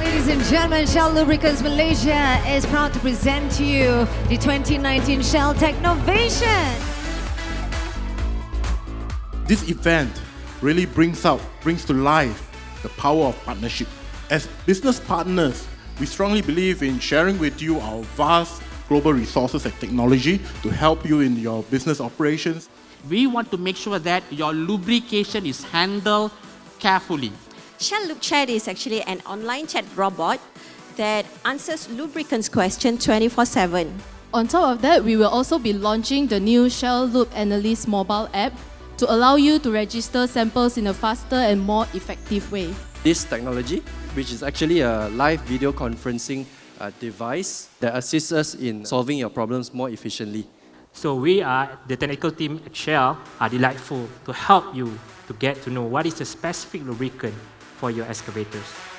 Ladies and gentlemen, Shell Lubricants Malaysia is proud to present to you the 2019 Shell Technovation. This event really brings out, brings to life the power of partnership. As business partners, we strongly believe in sharing with you our vast global resources and technology to help you in your business operations. We want to make sure that your lubrication is handled carefully. Shell Lube Chat is actually an online chat robot that answers lubricants question 24/7. On top of that, we will also be launching the new Shell Lube Analyst mobile app to allow you to register samples in a faster and more effective way. This technology, which is actually a live video conferencing uh, device that assists us in solving your problems more efficiently. So we are, the technical team at Shell, are delightful to help you to get to know what is the specific lubricant for your excavators.